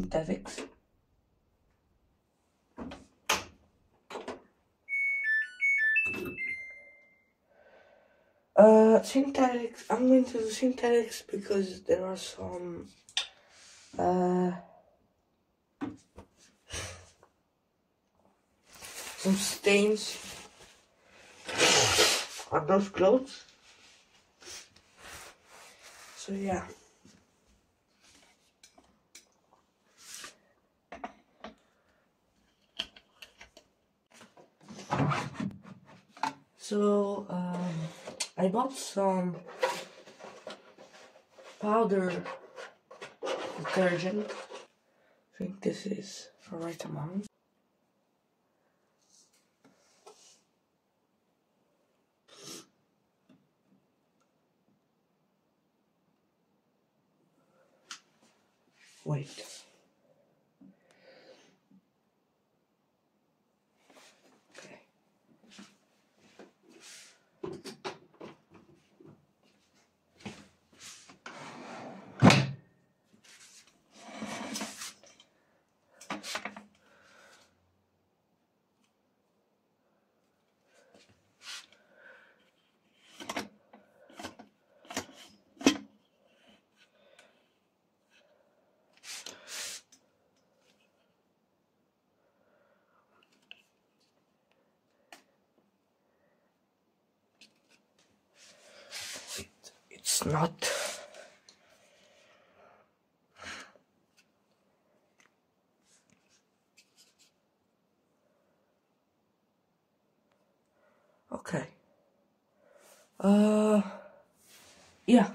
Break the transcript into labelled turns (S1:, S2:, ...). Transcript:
S1: synthetics. Uh, synthetics. I'm going to do synthetics because there are some. Uh, some stains on those clothes. So yeah. So um, I bought some powder detergent. I think this is the right amount. Wait. Okay. It, it's not. Okay. Uh, yeah.